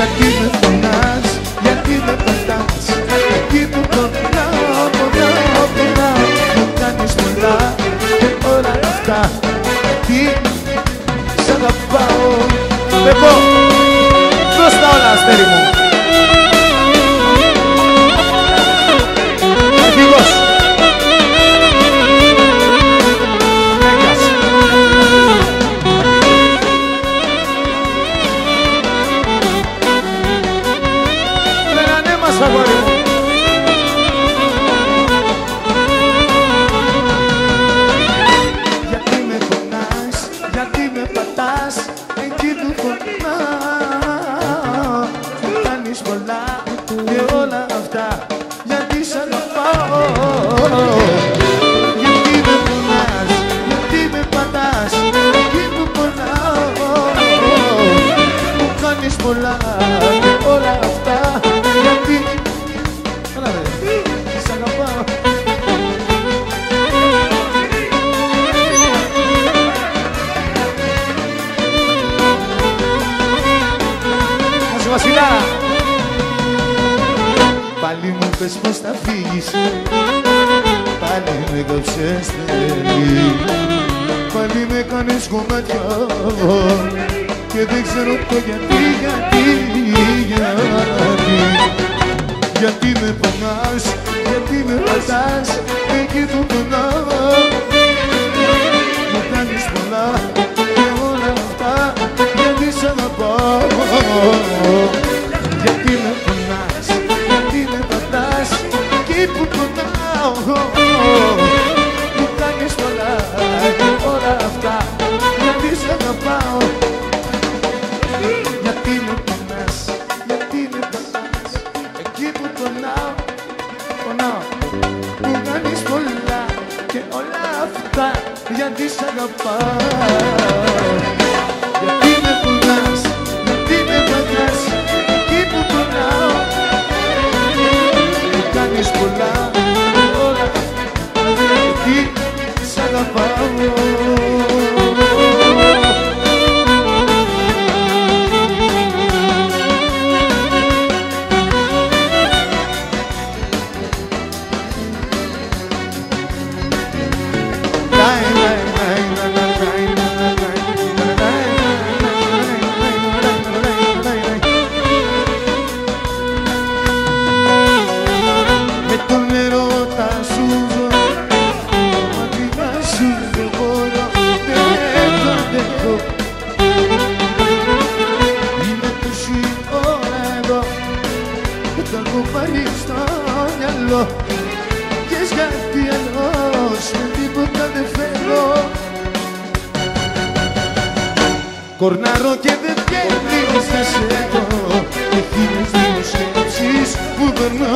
Γιατί με πονάς, γιατί με πατάς Εκεί που πονάω, πονάω, πονάω Μου κάνεις πολλά και όλα αυτά. Τι σ' αγαπάω. Πεπό, δώσ'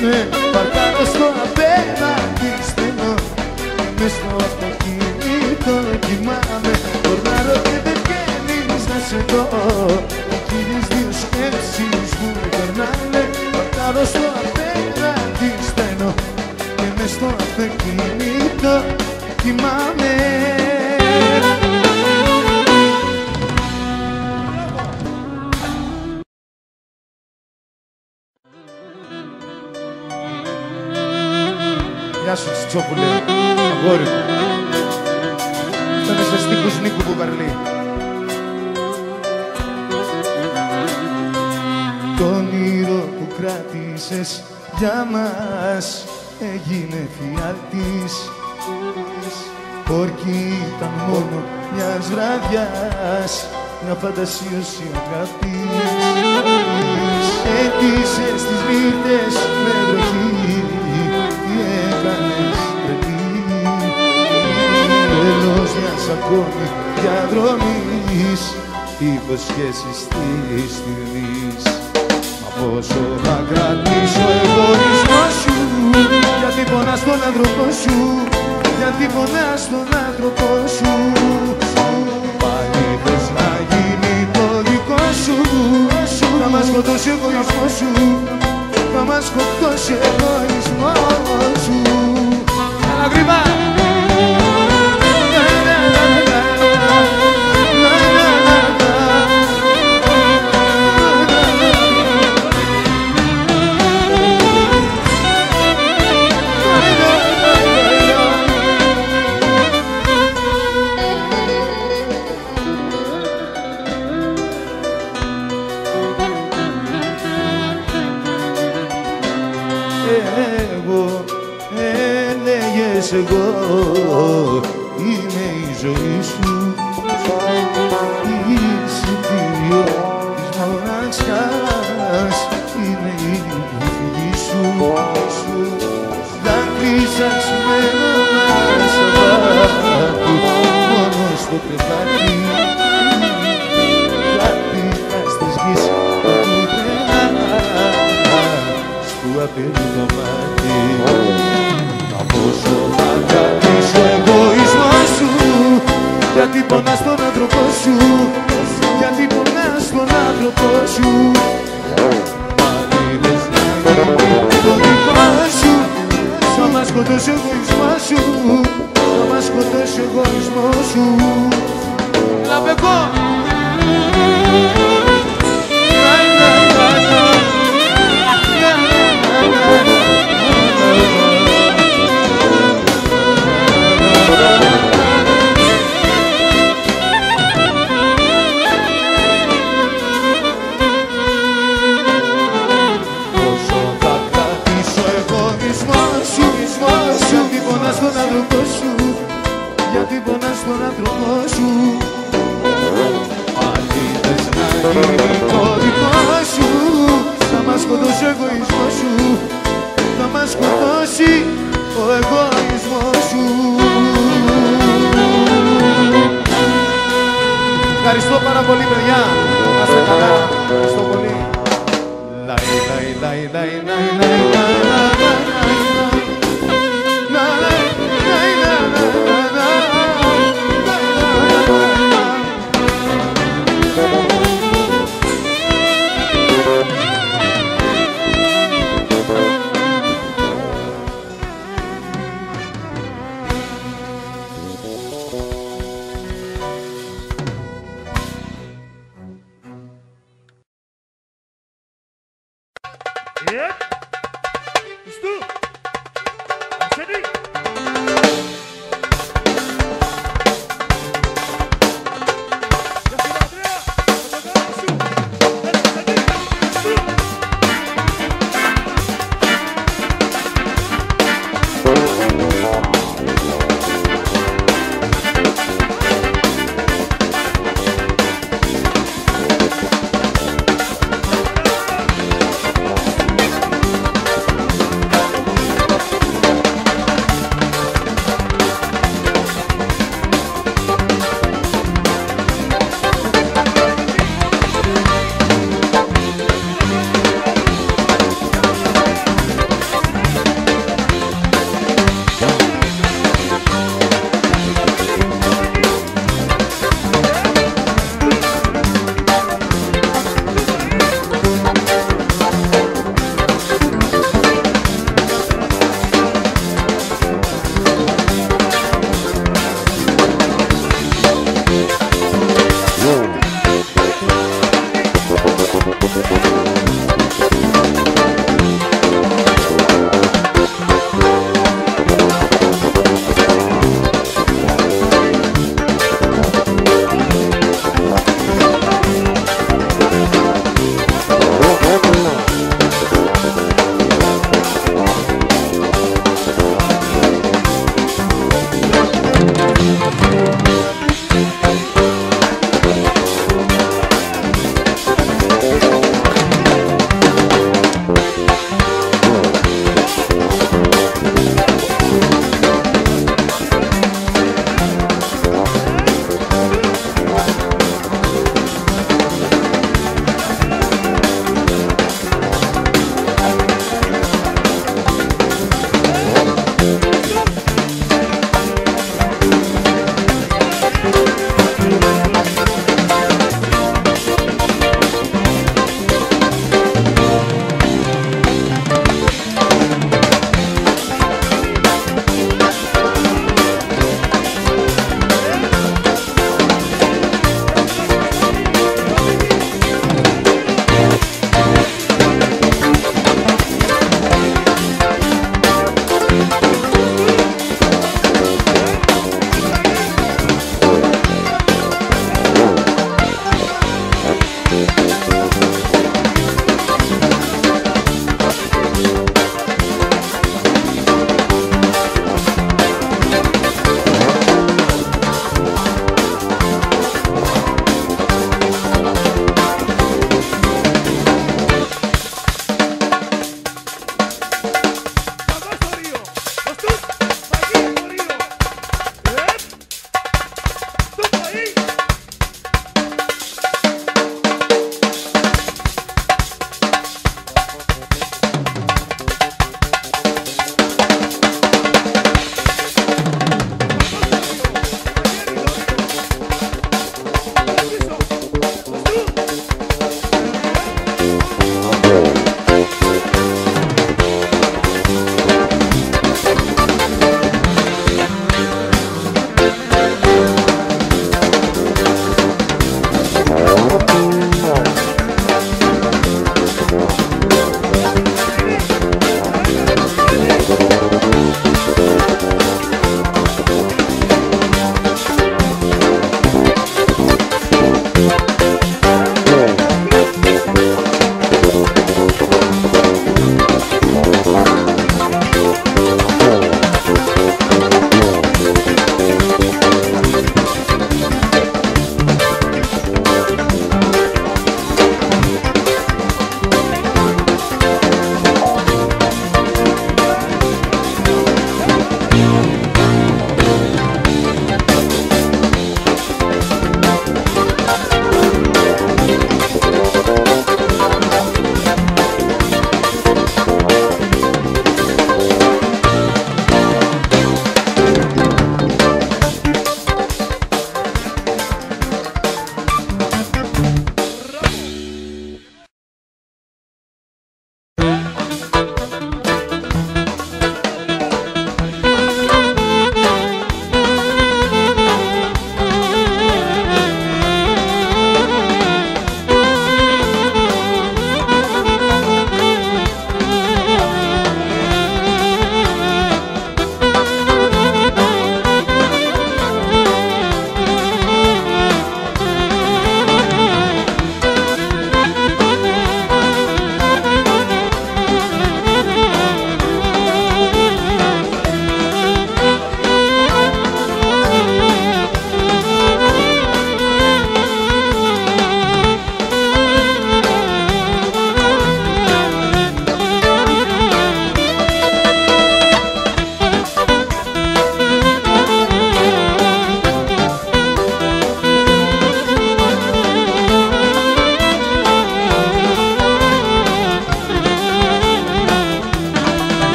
περνάνε Παρκάρω στο απέναντι στενό. Μες στο αυτοκίνητο κοιμάμαι. Κορνάρω και δεν βγαίνεις να σε δω. Και χίλιες δύο σκέψεις που περνάνε. Παρκάρω στο απέναντι στενό. Και μες στο αυτοκίνητο κοιμάμαι Γεια σου Τσιτσόπουλε, αγόρι μου. Ήταν σε στίχους Νίκου Μπουκαρλή. Το όνειρο που κράτησες για μας έγινε φιάλτης Όρκη ήταν μόνο μιας βραδιάς μια φαντασίωση αγάπης Έτησες τις νύχτες ακόμη διαδρομής υποσχέσεις της στιγμής Μα πόσο θα κρατήσω εγωισμό σου Γιατί πονάς τον άνθρωπό σου Γιατί πονάς τον άνθρωπό σου. Πάλι θες να γίνει το δικό σου Θα μας σκοτώσει ο εγωισμός σου Θα μας σκοτώσει ο εγωισμός σου. Έλα γρήγορα!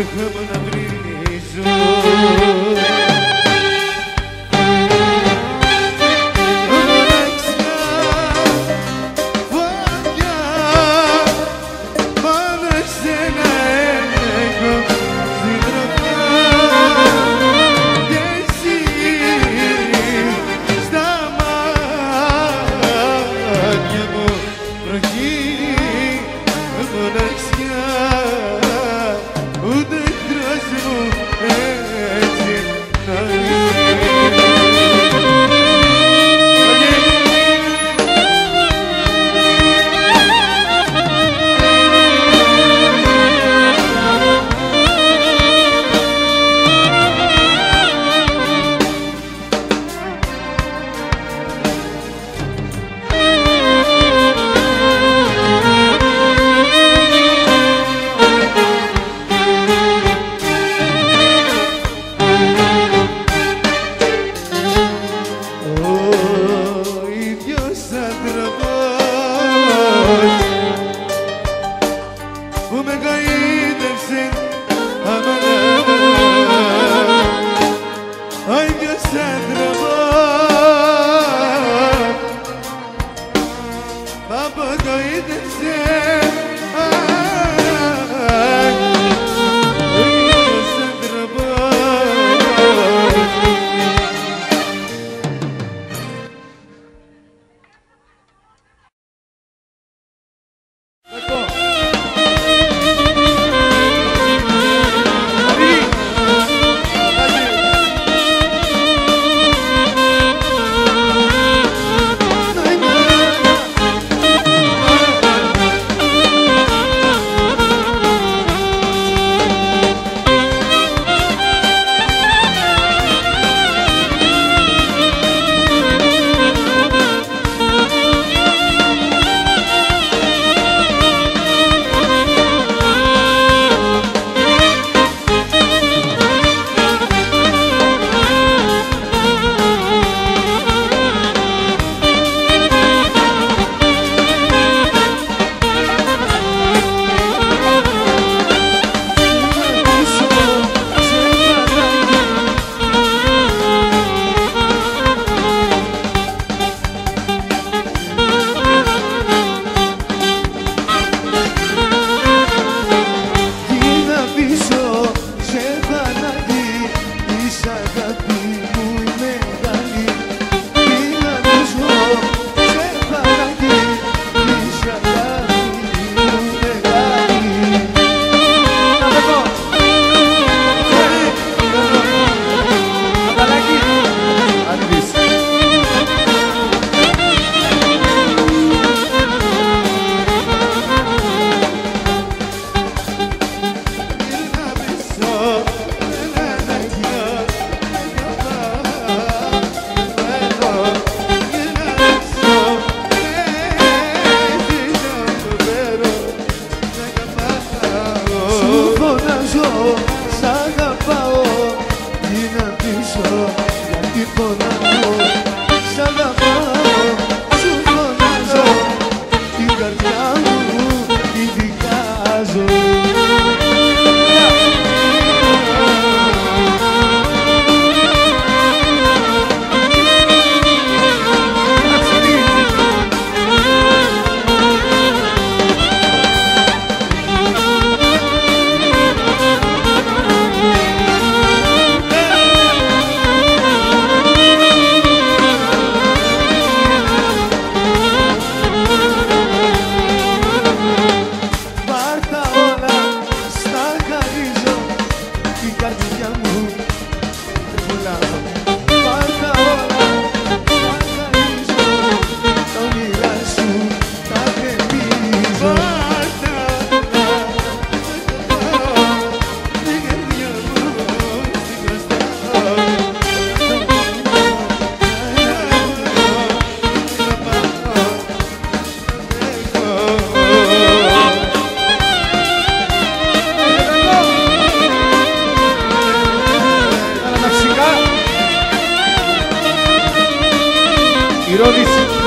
Και το χώμα να βρίζω Virou Vicente.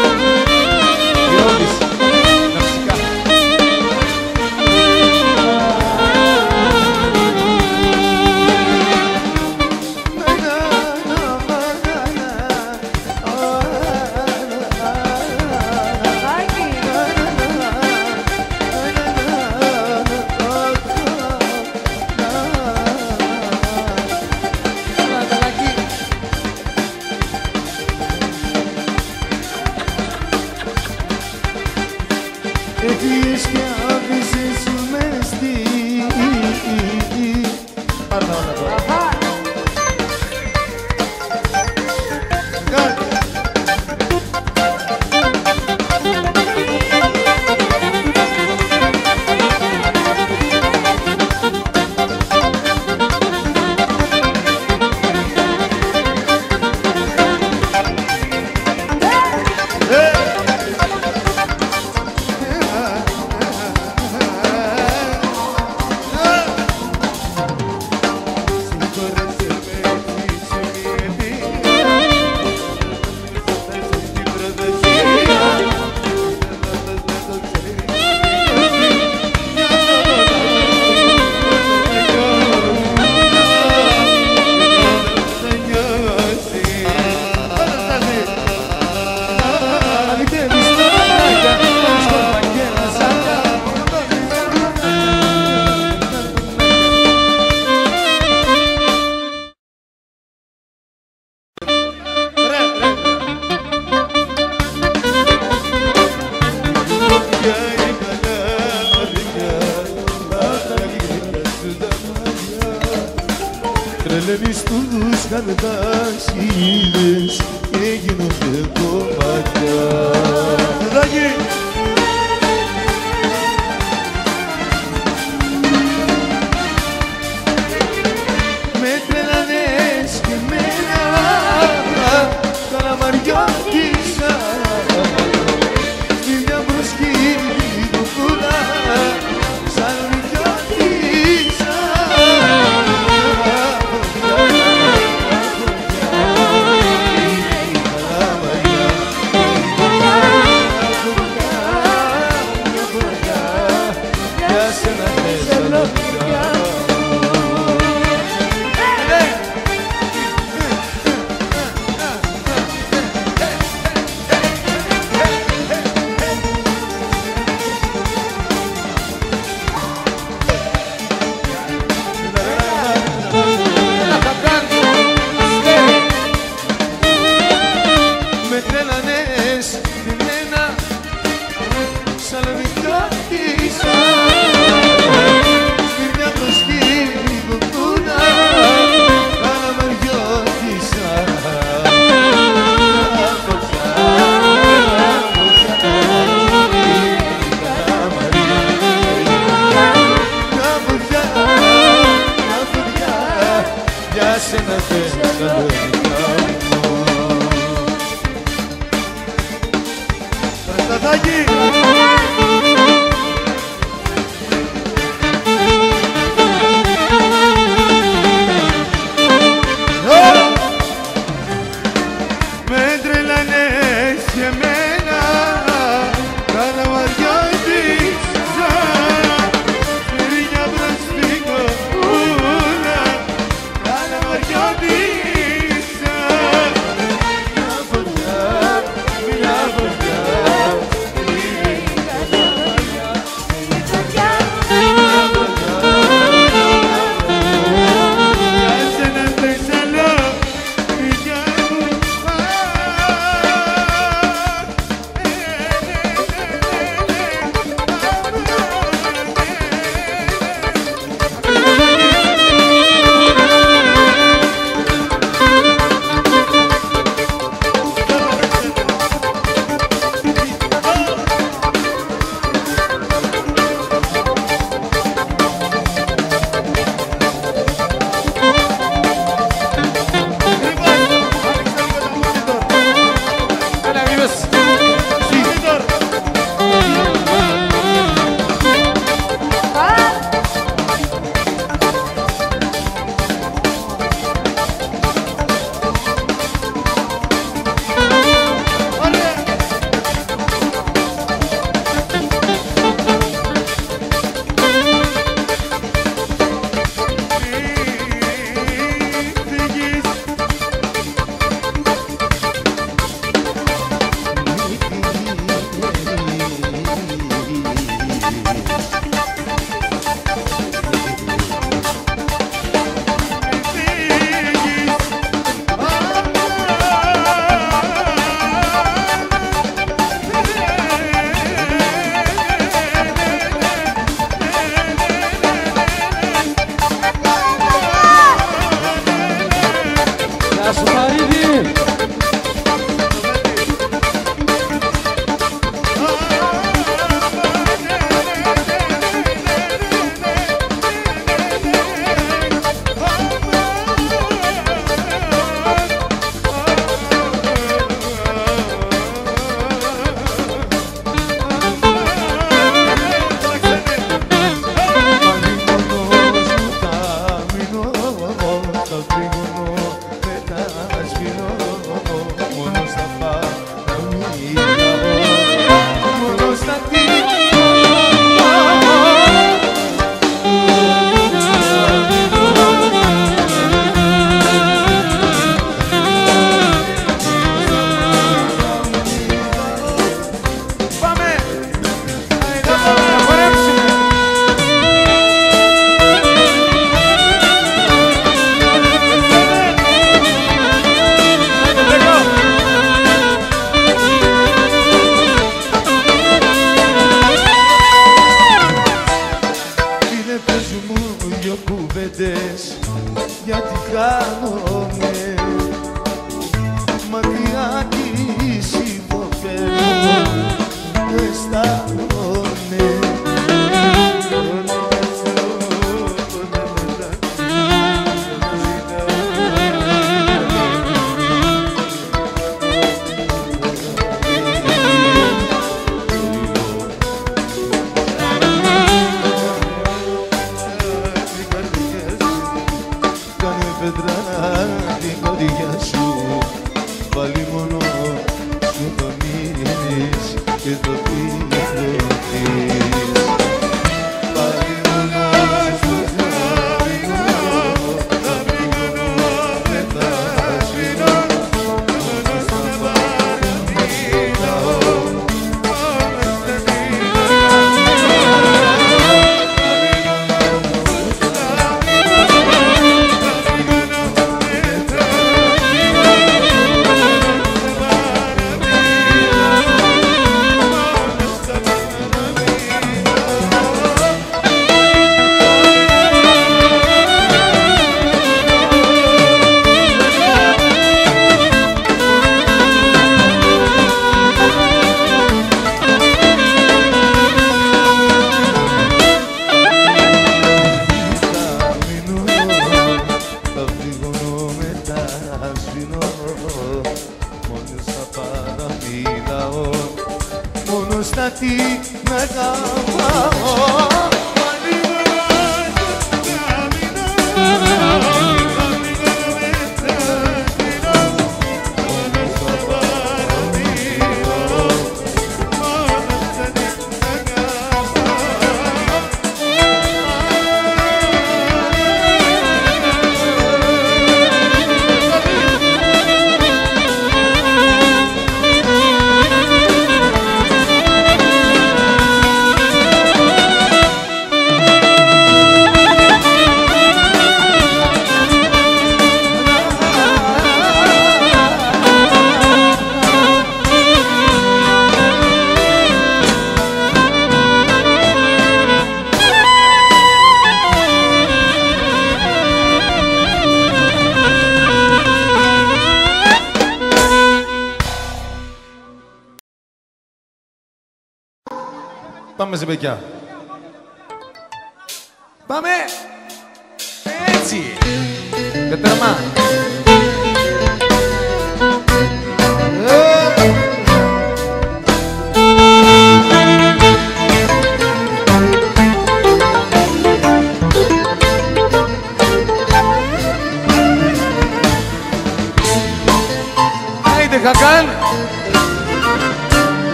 Πάμε σε παιδιά.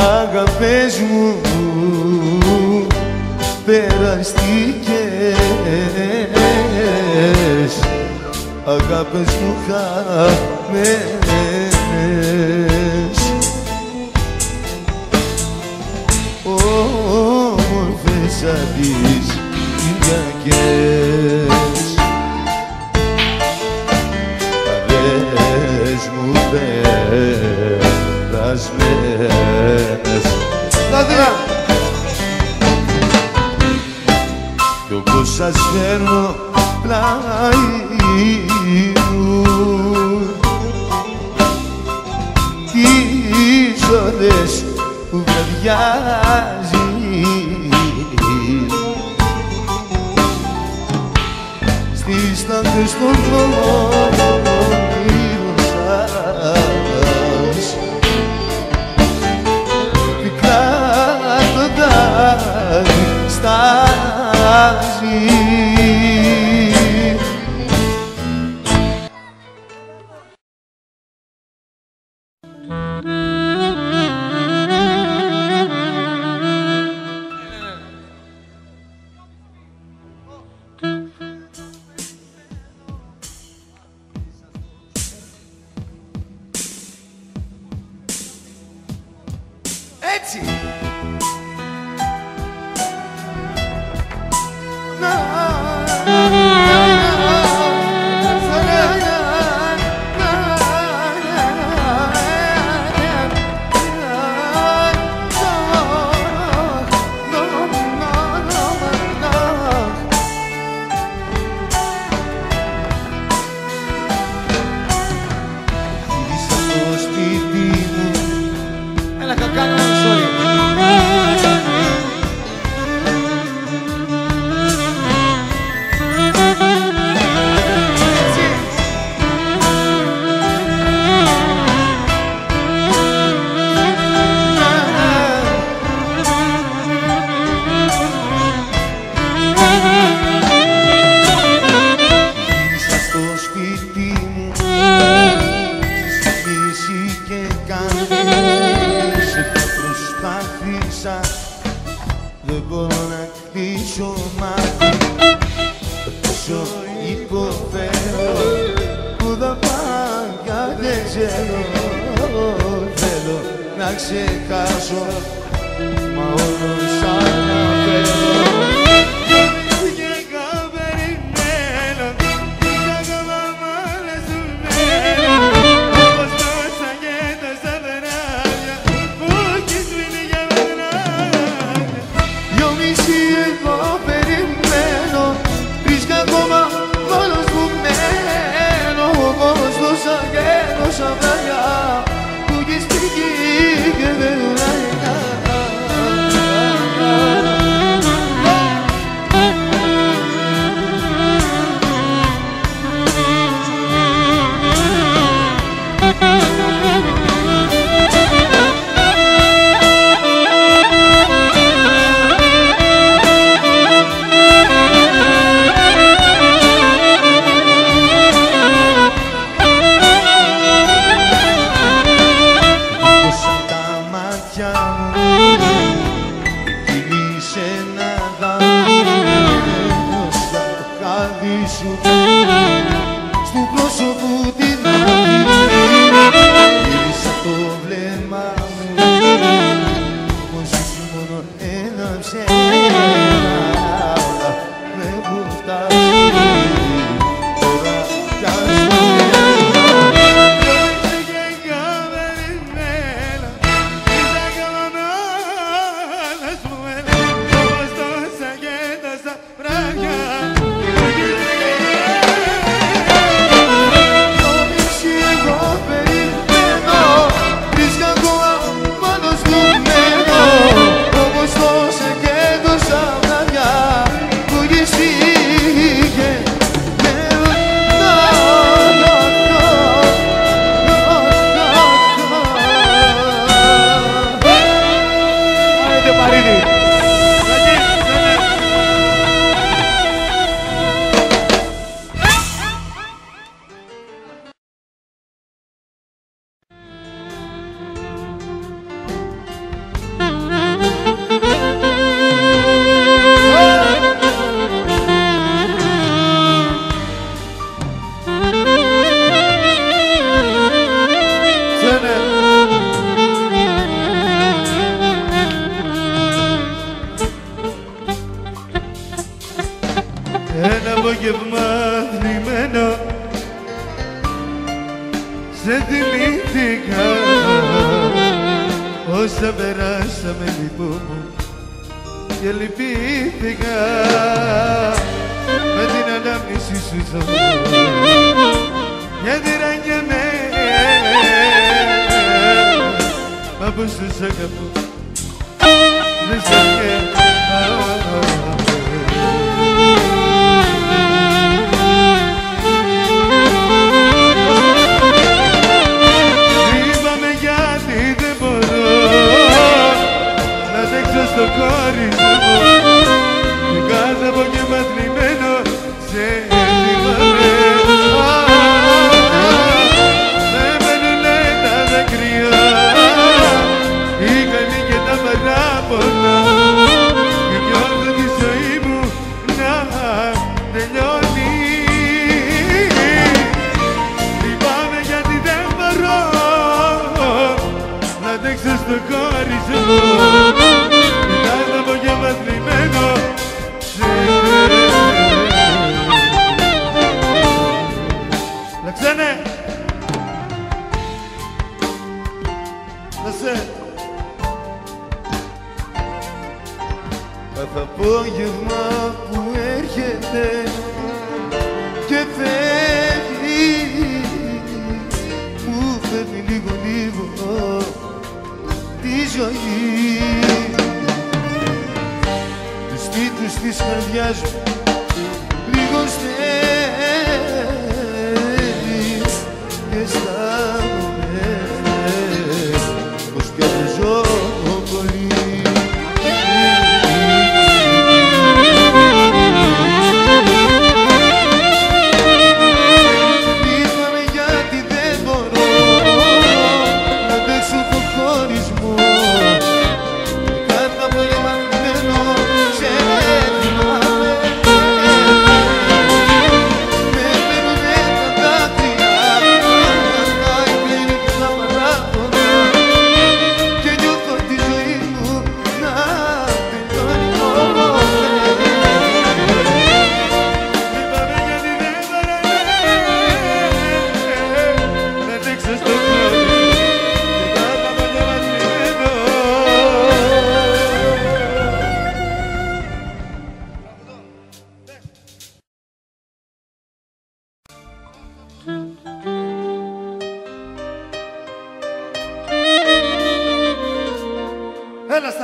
αγάπες μου περαστικές αγάπες μου χαμένες όμορφες σαν τις Κυριακές σας φέρνω πλάι μου. Τις που βραδιάζει στις τάγκες των δρόμων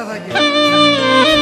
ださい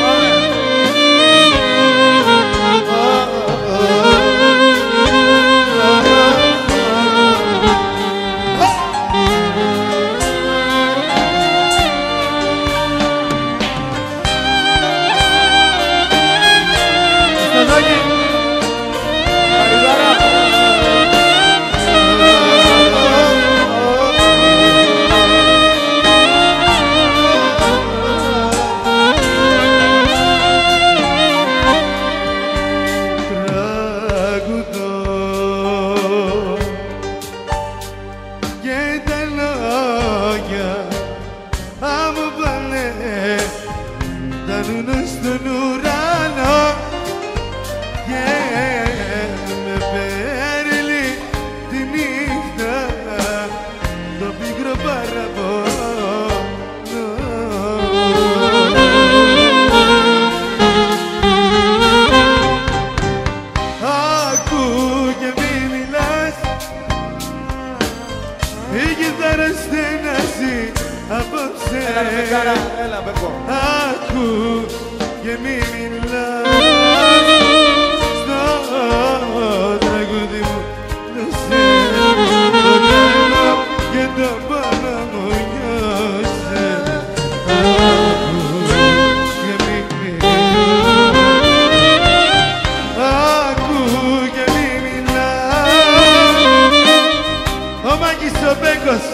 Ο Μάκης ο Μπέκος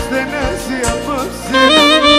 στενάζει απόψε